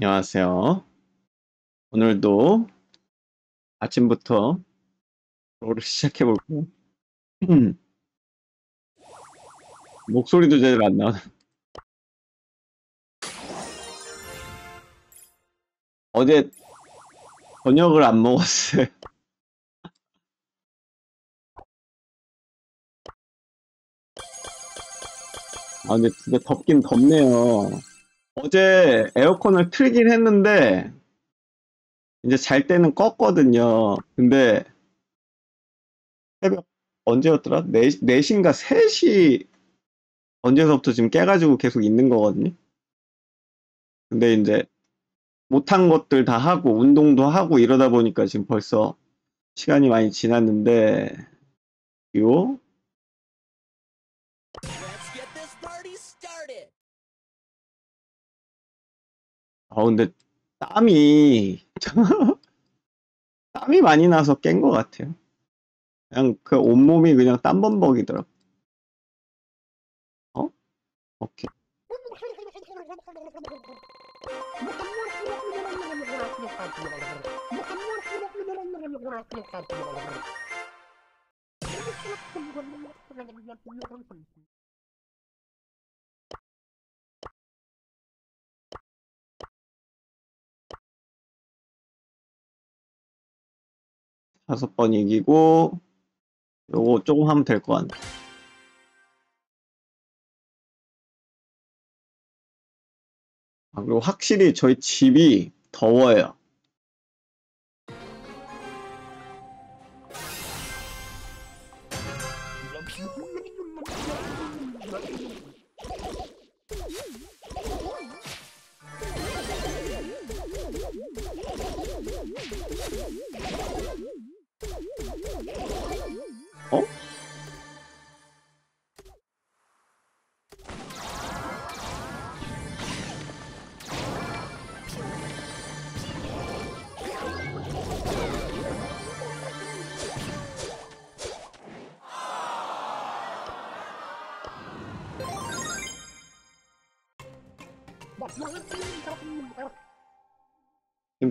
안녕하세요. 오늘도 아침부터 롤을 시작해 볼게요. 목소리도 제대로 안 나오네. 어제 저녁을 안 먹었어요. 아, 근데 진짜 덥긴 덥네요. 어제 에어컨을 틀긴 했는데, 이제 잘 때는 껐거든요. 근데, 새벽, 언제였더라? 4, 4시인가 3시, 언제서부터 지금 깨가지고 계속 있는 거거든요. 근데 이제, 못한 것들 다 하고, 운동도 하고 이러다 보니까 지금 벌써 시간이 많이 지났는데, 요, 아, 근데 땀이, 땀이 많이 나서 깬 것 같아요. 그냥 그 온몸이 그냥 땀범벅이더라고. 어? 오케이. 다섯 번 이기고, 요거 조금 하면 될 것 같네. 아, 그리고 확실히 저희 집이 더워요.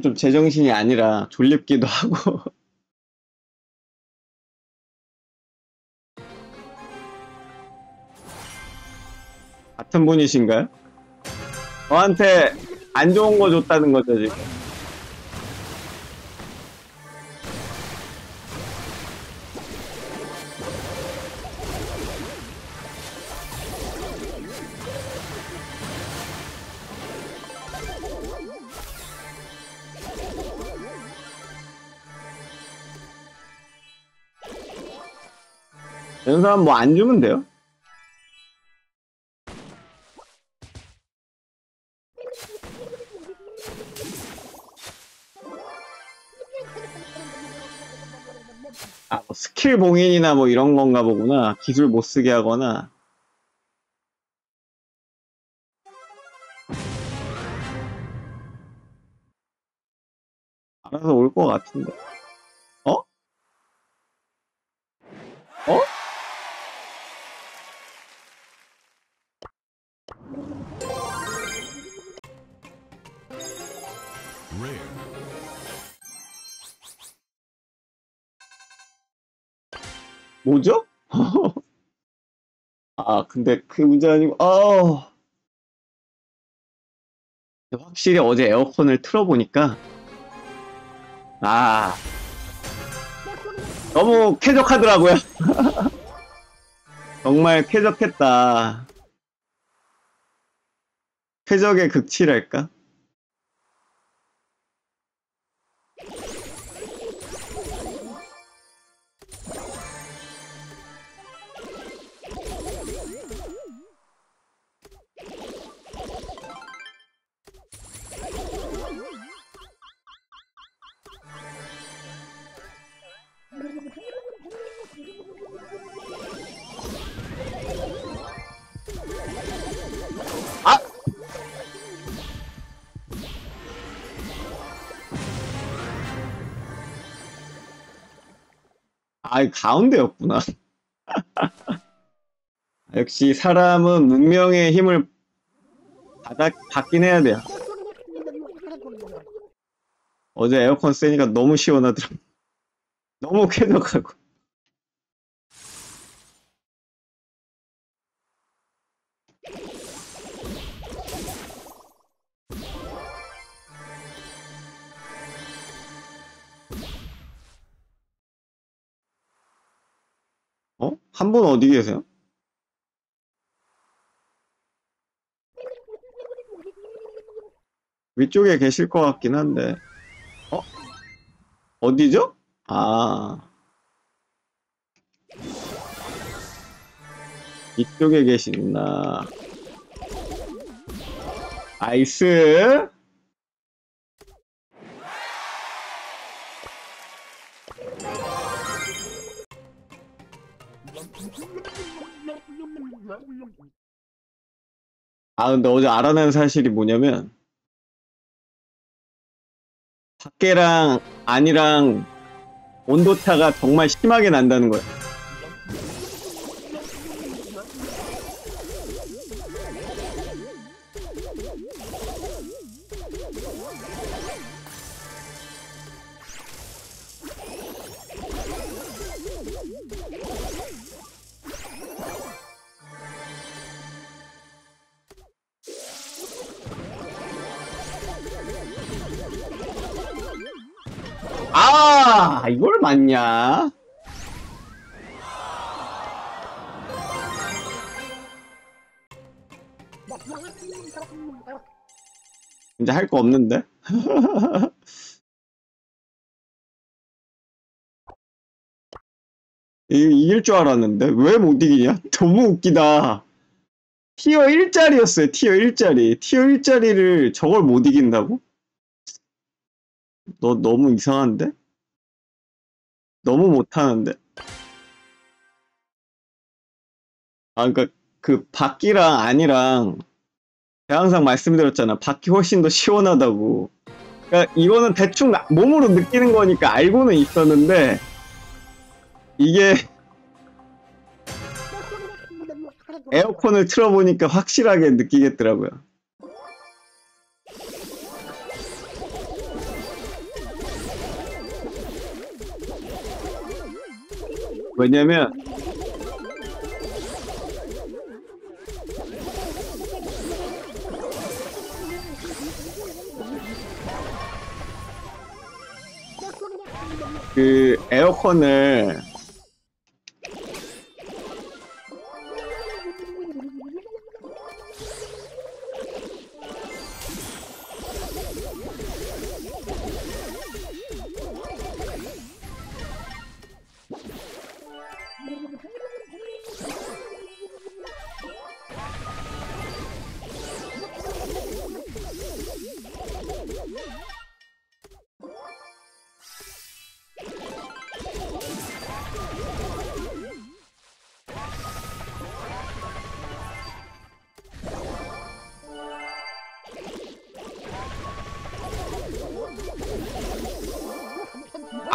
좀 제정신이 아니라 졸립기도 하고. 같은 분이신가요? 저한테 안 좋은 거 줬다는 거죠, 지금. 이런 사람 뭐 안 주면 돼요? 아, 뭐 스킬 봉인이나 뭐 이런 건가 보구나. 기술 못 쓰게 하거나. 알아서 올 것 같은데. 어? 어? 뭐죠? 아, 근데 그게 문제 아니고, 아 확실히 어제 에어컨을 틀어보니까, 아, 너무 쾌적하더라고요. 정말 쾌적했다. 쾌적의 극치랄까? 아, 가운데였구나. 역시 사람은 문명의 힘을 받아, 받긴 해야 돼요. 어제 에어컨 쐬니까 너무 시원하더라. 너무 쾌적하고. 한 분 어디 계세요? 위쪽에 계실 것 같긴 한데. 어? 어디죠? 아. 이쪽에 계시구나. 아이스. 아, 근데 어제 알아낸 사실이 뭐냐면, 밖에랑 안이랑 온도차가 정말 심하게 난다는 거야. 아, 이걸 맞냐? 이제 할 거 없는데? 이, 이길 줄 알았는데 왜 못 이기냐? 너무 웃기다. 티어 1짜리였어요. 티어 1짜리. 티어 1짜리를 저걸 못 이긴다고? 너 너무 이상한데? 너무 못하는데? 아, 그니까, 그, 밖이랑 안이랑, 제가 항상 말씀드렸잖아. 밖이 훨씬 더 시원하다고. 그니까, 이거는 대충 나- 몸으로 느끼는 거니까 알고는 있었는데, 이게, 에어컨을 틀어보니까 확실하게 느끼겠더라고요. 왜냐면, 그 에어컨을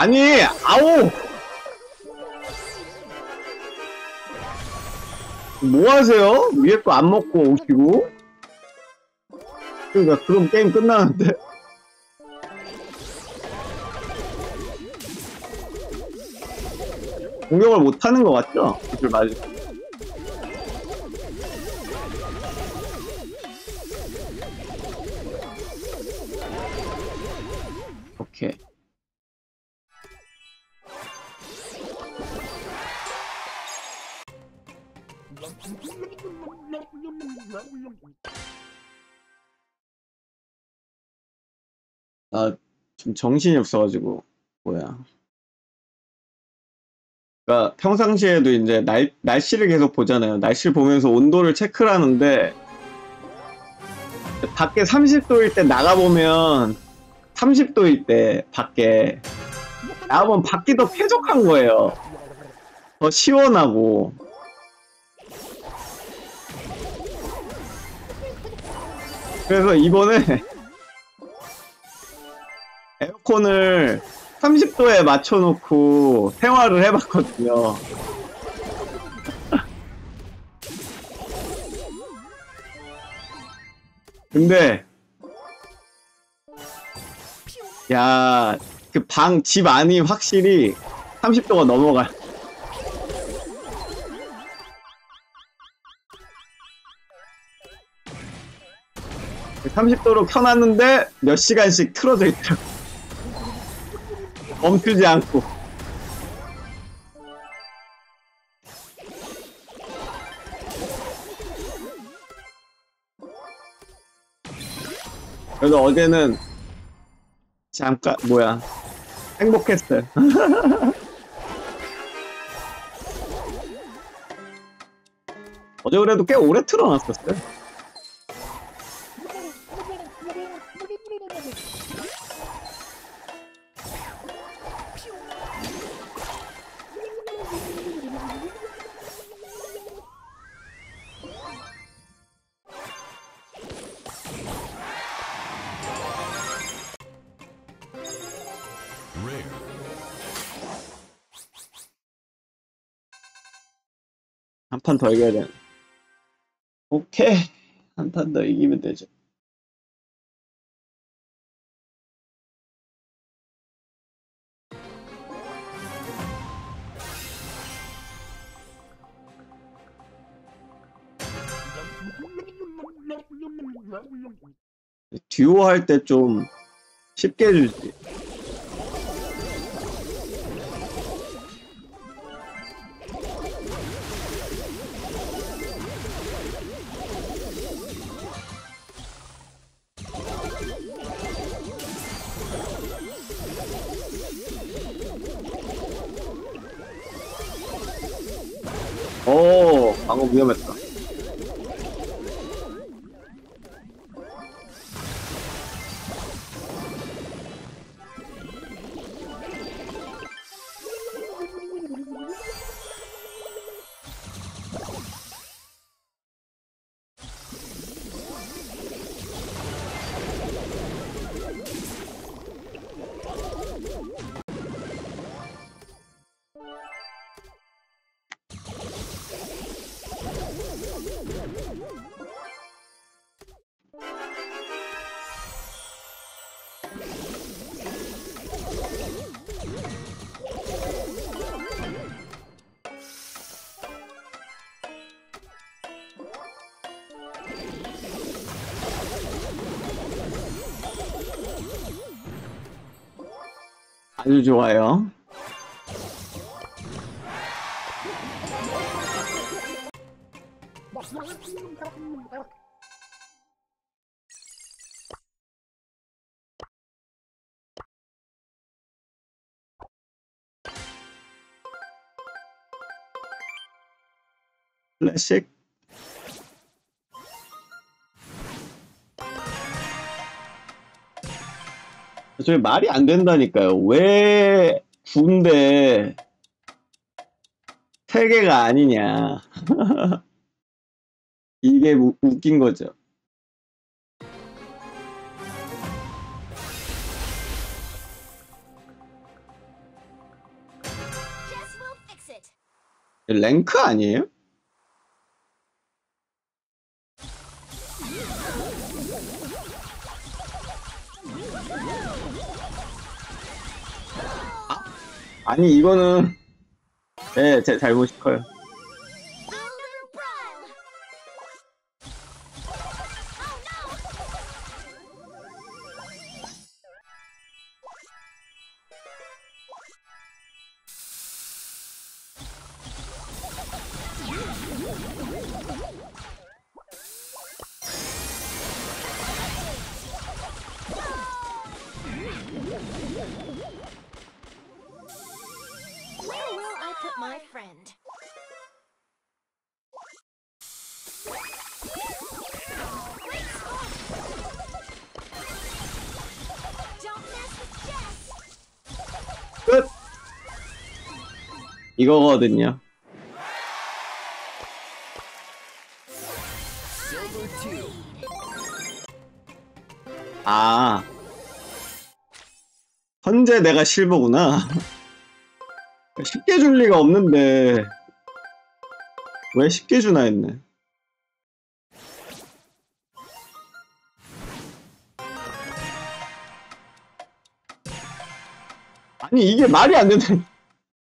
아니 아우 뭐 하세요? 위에 거 안 먹고 오시고 그러니까 그럼 게임 끝나는데 공격을 못 하는 거 맞죠? 그걸 맞을 오 좀 정신이 없어가지고 뭐야. 그러니까 평상시에도 이제 날, 날씨를 계속 보잖아요. 날씨를 보면서 온도를 체크를 하는데 밖에 30도일 때 나가보면 30도일 때 밖에 나가보면 밖이 더 쾌적한 거예요. 더 시원하고. 그래서 이번에 에어컨을 30도에 맞춰놓고 생활을 해봤거든요. 근데 야, 그 방, 집 안이 확실히 30도가 넘어가. 30도로 켜놨는데 몇 시간씩 틀어져 있더라고. 멈추지 않고. 그래서 어제는 잠깐 뭐야 행복했어요. 어제 그래도 꽤 오래 틀어놨었어요. 한판 더 이겨야 돼. 오케이. 한 판 더 이기면 되죠. 듀오 할 때 좀 쉽게 해주지. 오, 방금 위험했다. 아주 좋아요. 클래식 저게 말이 안 된다니까요. 왜 군대 세 개가 아니냐. 이게 우- 웃긴 거죠. 랭크 아니에요? 아니 이거는 네, 제 잘못이 커요. Friend? 끝. 이거거든요. 아. 현재 내가 실버구나. 쉽게 줄 리가 없는데. 왜 쉽게 주나 했네. 아니 이게 말이 안 되는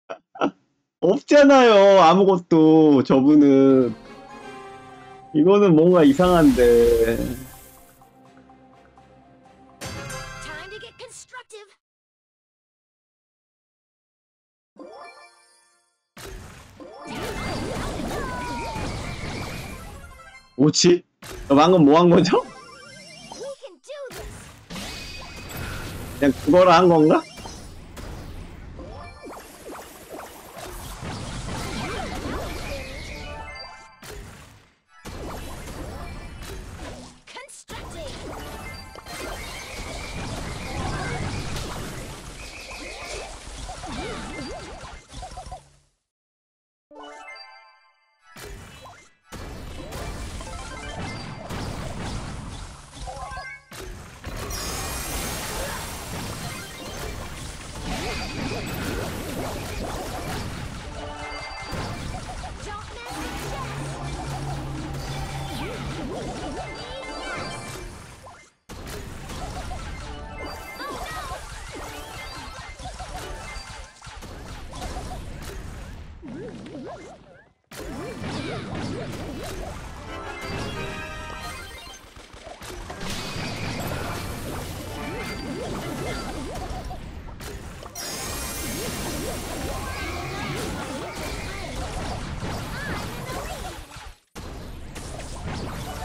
없잖아요 아무것도 저분은 이거는 뭔가 이상한데 뭐지? 너 방금 뭐 한 거죠? 그냥 그거를 한 건가?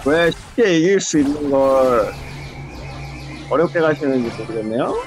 왜 쉽게 이길 수 있는 걸 어렵게 가시는지 모르겠네요.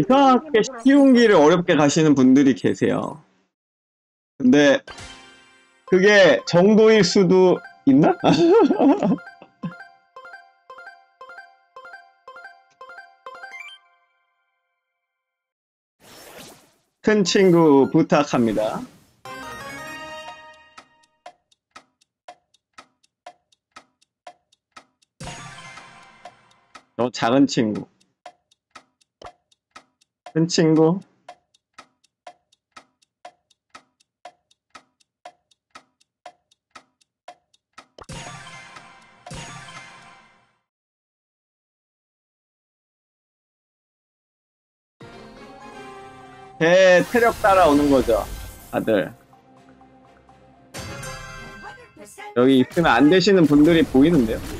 이상하게 쉬운 길을 어렵게 가시는 분들이 계세요. 근데 그게 정도일 수도 있나? 큰 친구 부탁합니다. 저 작은 친구. 큰 친구. 제 체력 따라오는 거죠, 다들. 여기 있으면 안 되시는 분들이 보이는데요.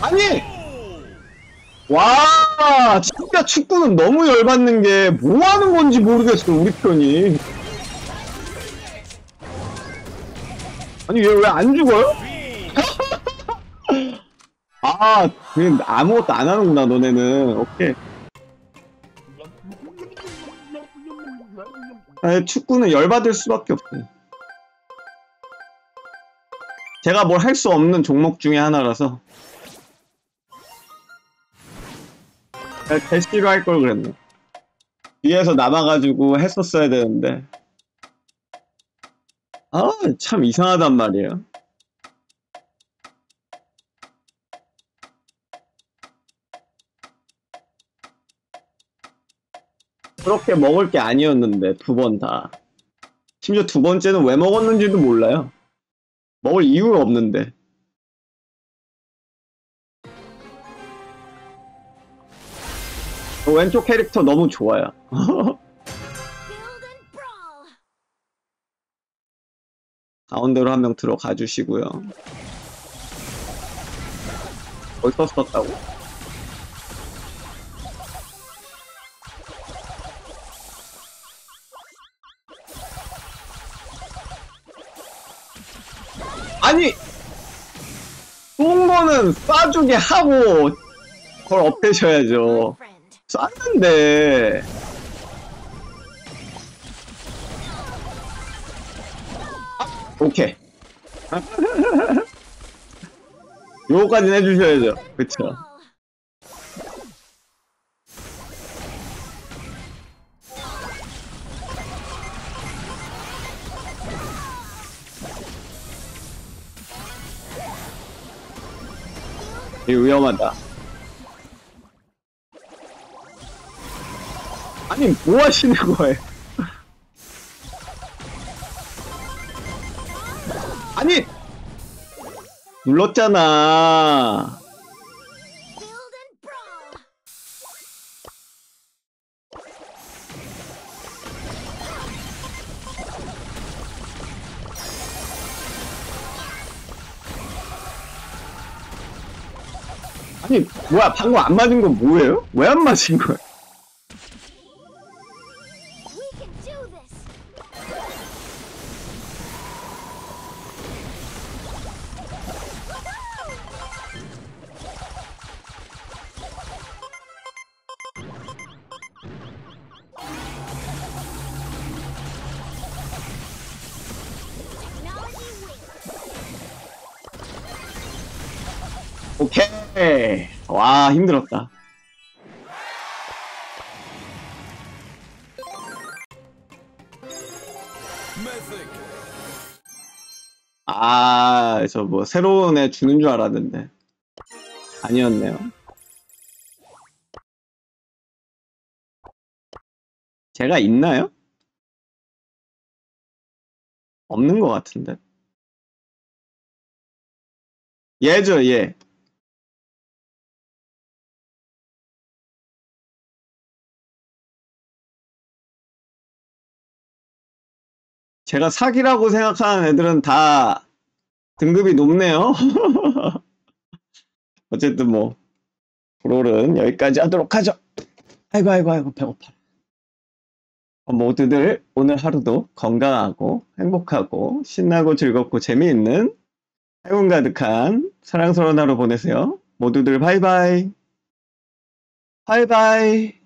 아니! 와, 진짜 축구는 너무 열받는 게 뭐 하는 건지 모르겠어, 우리 편이. 아니, 얘 왜 안 죽어요? 아, 그냥 아무것도 안 하는구나, 너네는. 오케이. 아니, 축구는 열받을 수밖에 없어요. 제가 뭘 할 수 없는 종목 중에 하나라서. 대시로 할 걸 그랬네. 뒤에서 남아가지고 했었어야 되는데. 아, 참 이상하단 말이에요. 그렇게 먹을 게 아니었는데, 두 번 다. 심지어 두 번째는 왜 먹었는지도 몰라요. 먹을 이유가 없는데. 어, 왼쪽 캐릭터 너무 좋아요. 가운데로 한 명 들어가 주시고요. 벌써 썼다고. 아니! 쏜 거는 싸주게 하고 그걸 업되셔야죠. 쐈는데. 아, 오케이. 요거까지는 해주셔야죠. 그쵸. 이거 위험하다 아니 뭐 하시는 거예요 아니 눌렀잖아. 아니 뭐야 방금 안 맞은 건 뭐예요? 왜 안 맞은 거야? 오케이. 와 힘들었다. 아 저 뭐 새로운 애 주는 줄 알았는데. 아니었네요. 제가 있나요? 없는 것 같은데. 얘죠 얘 제가 사기라고 생각하는 애들은 다 등급이 높네요. 어쨌든 뭐 브롤은 여기까지 하도록 하죠. 아이고 아이고 아이고 배고파. 어, 모두들 오늘 하루도 건강하고 행복하고 신나고 즐겁고 재미있는 행운 가득한 사랑스러운 하루 보내세요. 모두들 바이바이. 바이바이.